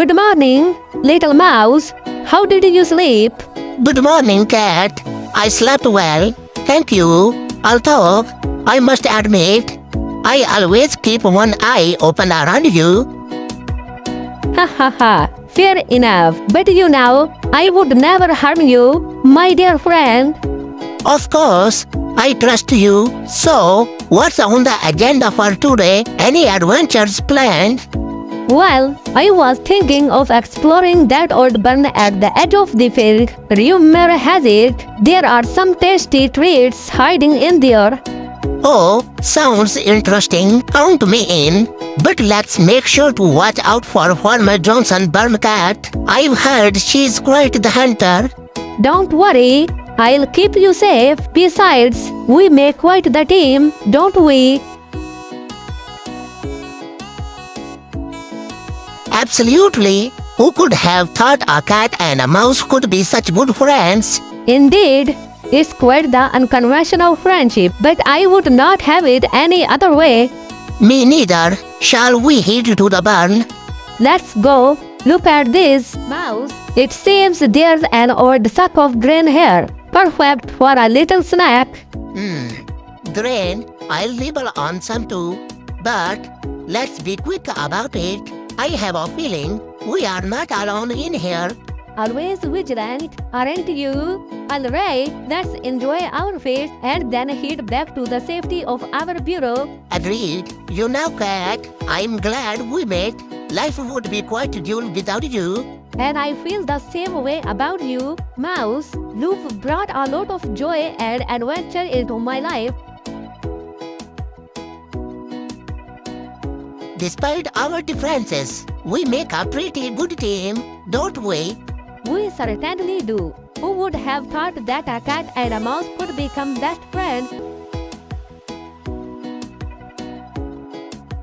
Good morning, little mouse. How did you sleep? Good morning, cat. I slept well. Thank you. Although, I must admit, I always keep one eye open around you. Ha ha ha. Fair enough. But you know, I would never harm you, my dear friend. Of course, I trust you. So, what's on the agenda for today? Any adventures planned? Well, I was thinking of exploring that old barn at the edge of the field. Rumor has it there are some tasty treats hiding in there. Oh, sounds interesting. Count me in. But let's make sure to watch out for Farmer Johnson Barn Cat. I've heard she's quite the hunter. Don't worry, I'll keep you safe. Besides, we make quite the team, don't we? Absolutely. Who could have thought a cat and a mouse could be such good friends? Indeed, it's quite the unconventional friendship, but I would not have it any other way. Me neither. Shall we head to the barn? Let's go. Look at this mouse. It seems there's an old sack of green hair, perfect for a little snack. Hmm. Drain, I'll nibble on some too. But let's be quick about it. I have a feeling we are not alone in here. Always vigilant, aren't you? Alright, let's enjoy our feast and then head back to the safety of our bureau. Agreed. You know, cat, I'm glad we met. Life would be quite dull without you. And I feel the same way about you, Mouse. You've brought a lot of joy and adventure into my life. Despite our differences, we make a pretty good team, don't we? We certainly do. Who would have thought that a cat and a mouse could become best friends?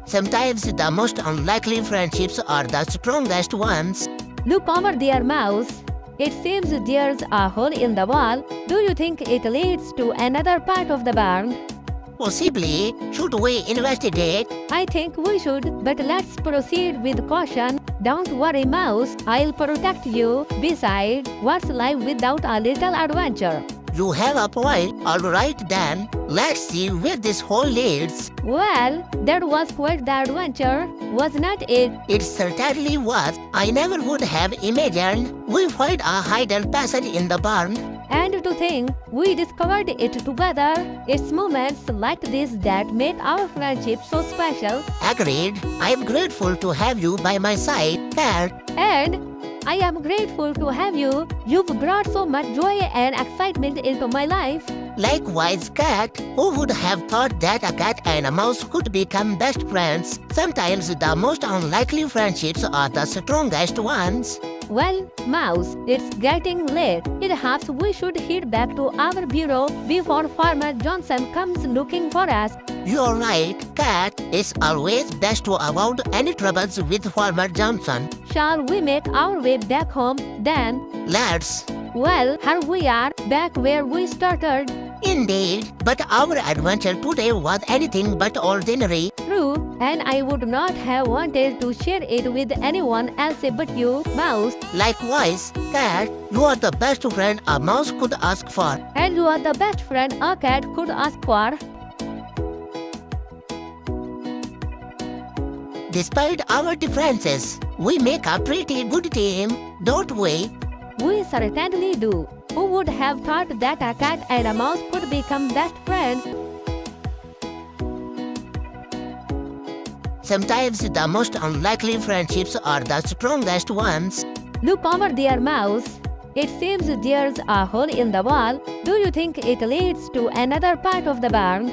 Sometimes the most unlikely friendships are the strongest ones. Look over there, Mouse. It seems there's a hole in the wall. Do you think it leads to another part of the barn? Possibly, should we investigate? I think we should, but let's proceed with caution. Don't worry, Mouse. I'll protect you. Besides, what's life without a little adventure? You have a point. Alright then, let's see where this hole leads. Well, that was quite the adventure, wasn't it? It certainly was. I never would have imagined we find a hidden passage in the barn. And to think we discovered it together. It's moments like this that make our friendship so special. Agreed. I am grateful to have you by my side, Cat. And I am grateful to have you. You've brought so much joy and excitement into my life. Likewise, Cat. Who would have thought that a cat and a mouse could become best friends? Sometimes the most unlikely friendships are the strongest ones. Well, Mouse, it's getting late. Perhaps we should head back to our bureau before Farmer Johnson comes looking for us. You're right, Cat. It's always best to avoid any troubles with Farmer Johnson. Shall we make our way back home then? Let's. Well, here we are, back where we started. Indeed, but our adventure today was anything but ordinary. True, and I would not have wanted to share it with anyone else but you, Mouse. Likewise, Cat, you are the best friend a mouse could ask for. And you are the best friend a cat could ask for. Despite our differences, we make a pretty good team, don't we? We certainly do. Who would have thought that a cat and a mouse could become best friends? Sometimes the most unlikely friendships are the strongest ones. Look over there, Mouse. It seems there's a hole in the wall. Do you think it leads to another part of the barn?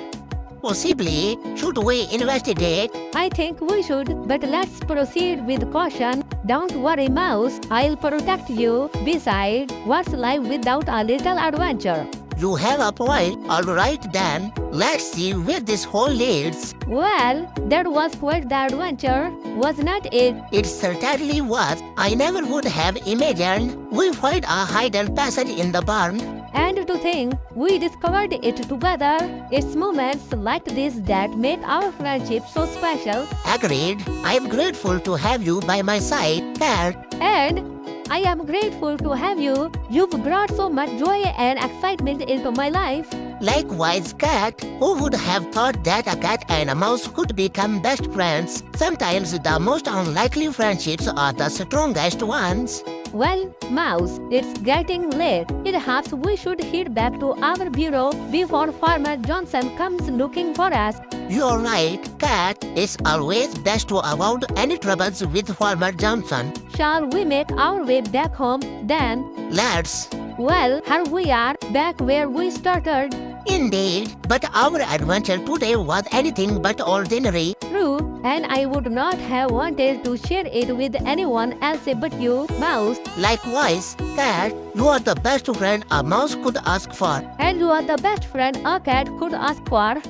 Possibly, should we investigate? I think we should, but let's proceed with caution. Don't worry, Mouse. I'll protect you. Besides, what's life without a little adventure? You have a point. Alright then, let's see where this hole leads. Well, that was quite the adventure, wasn't it? It certainly was. I never would have imagined we find a hidden passage in the barn. And to think we discovered it together. It's moments like this that make our friendship so special. Agreed. I am grateful to have you by my side, Cat. And I am grateful to have you. You've brought so much joy and excitement into my life. Likewise, Cat. Who would have thought that a cat and a mouse could become best friends? Sometimes the most unlikely friendships are the strongest ones. Well, Mouse, it's getting late. Perhaps we should head back to our bureau before Farmer Johnson comes looking for us. You're right, Cat. It's always best to avoid any troubles with Farmer Johnson. Shall we make our way back home then? Let's. Well, here we are, back where we started. Indeed, but our adventure today was anything but ordinary. True, and I would not have wanted to share it with anyone else but you, Mouse. Likewise, Cat, you are the best friend a mouse could ask for. And you are the best friend a cat could ask for.